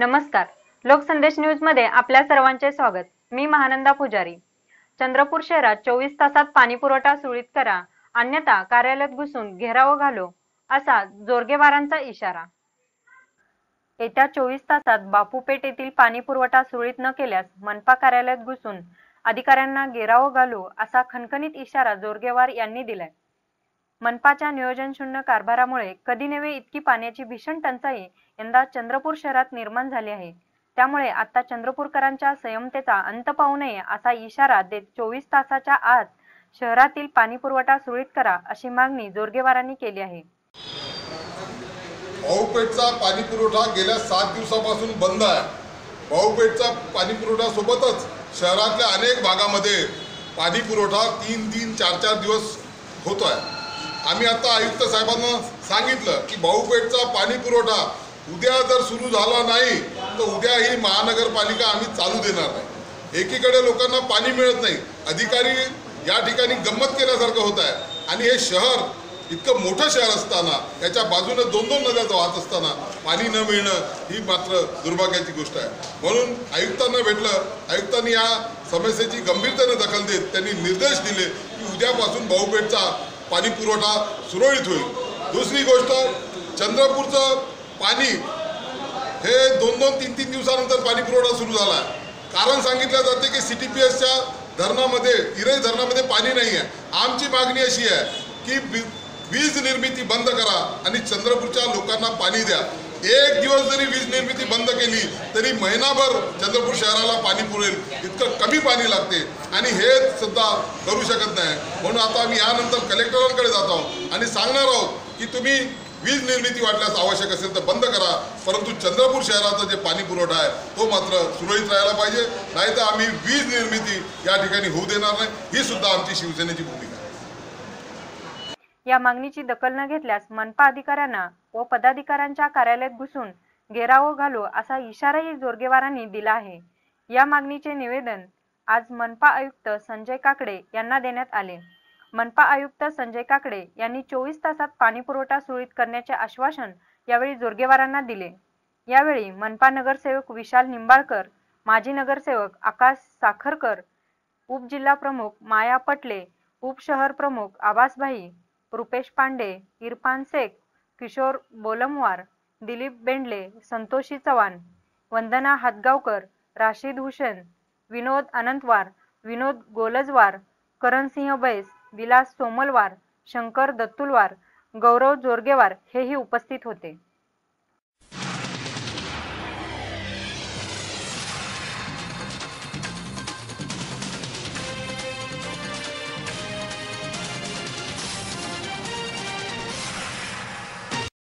नमस्कार. लोकसंदेश न्यूजमध्ये आपल्या सर्वांचे स्वागत. मी महानंदा पुजारी. चंद्रपूर शहरात चोवीस तासात पाणी पुरवठा सुरळीत करा अन्यथा कार्यालयात घुसून घेराव घालो असा जोरगेवारांचा इशारा. येत्या चोवीस तासात बापूपेठ येथील पाणी पुरवठा सुरळीत न केल्यास मनपा कार्यालयात घुसून अधिकाऱ्यांना घेराव घालू असा खणखणीत इशारा जोरगेवार यांनी दिलाय. मनपाच्या नियोजनशून्य कारभारामुळे कधी नव्हे इतकी पाण्याची भीषण टंचाई यंदा चंद्रपूर शहरात निर्माण झाली आहे. त्यामुळे आता चंद्रपूरकरांच्या संयमतेचा अंत पाहू नये असा इशारा देत चोवीस तासाच्या आत शहरातील पाणी पुरवठा सुरळीत करा अशी मागणी जोरगेवारांनी केली आहे. भाऊपेठचा पाणी पुरवठा गेल्या सात दिवसापासून बंद आहे. भाऊपेठचा पाणी पुरवठा सोबतच शहरातल्या अनेक भागामध्ये पाणी पुरवठा तीन तीन चार चार दिवस होतो आहे आम्ही आता आयुक्त साहेबांना सांगितलं की भाऊपेठचा पाणी पुरवठा उद्या जर सुरू झाला नाही तर उद्या ही महानगरपालिका आम्ही चालू देणार नाही. एकीकडे लोकांना पाणी मिळत नाही अधिकारी या ठिकाणी गंमत केल्यासारखं होत आहे. आणि हे शहर इतकं मोठं शहर असताना याच्या बाजूने दोन दोन नद्या वाहत असताना पाणी न मिळणं ही मात्र दुर्भाग्याची गोष्ट आहे. म्हणून आयुक्तांना भेटलं आयुक्तांनी या समस्येची गंभीरतेने दखल देत त्यांनी निर्देश दिले की उद्यापासून भाऊपेठचा पाणी पुरवठा सुरळीत होईल. दुसरी गोष्ट चंद्रपूरचं पाणी हे दोन दोन तीन तीन दिवसानंतर पाणी पुरवठा सुरू झाला आहे. कारण सांगितलं जाते की सी टी पी एसच्या धरणामध्ये इरई धरणामध्ये पाणी नाही आहे. आमची मागणी अशी आहे की वीज निर्मिती बंद करा आणि चंद्रपूरच्या लोकांना पाणी द्या. एक दिवस जरी वीज निर्मिती बंद केली तरी महिनाभर चंद्रपूर शहराला पाणी पुरेल. इतकं कमी पाणी लागते. आणि हे सुद्धा करू शकत नाही. म्हणून आता आम्ही यानंतर कलेक्टरांकडे जात आहोत आणि सांगणार आहोत की तुम्ही वीज निर्मिती वाटल्यास आवश्यक असेल तर बंद करा. परंतु चंद्रपूर शहराचा जे पाणी पुरवठा आहे तो मात्र सुरळीत राहायला पाहिजे. नाहीतर आम्ही वीज निर्मिती या ठिकाणी होऊ देणार नाही. ही सुद्धा आमची शिवसेनेची भूमिका आहे. या मागणीची दखल न घेतल्यास मनपा अधिकाऱ्यांना व पदाधिकाऱ्यांच्या कार्यालयात घुसून घेराव घालू असा इशाराही जोरगेवारांनी दिला आहे. या मागणीचे निवेदन आज मनपा आयुक्त संजय काकडे यांना देण्यात आले. मनपा आयुक्त संजय काकडे यांनी चोवीस तासात पाणी पुरवठा सुरळीत करण्याचे आश्वासन यावेळी जोरगेवारांना दिले. यावेळी मनपा नगरसेवक विशाल निंबाळकर माजी नगरसेवक आकाश साखरकर उपजिल्हा प्रमुख माया पटले उपशहर प्रमुख आबासभाई रुपेश पांडे इरफान शेख किशोर बोलमवार दिलीप बेंडले संतोषी चव्हाण वंदना हातगावकर राशीद हुसेन विनोद अनंतवार विनोद गोलजवार करणसिंह बैस विलास सोमलवार शंकर दत्तुलवार गौरव जोरगेवार हेही उपस्थित होते.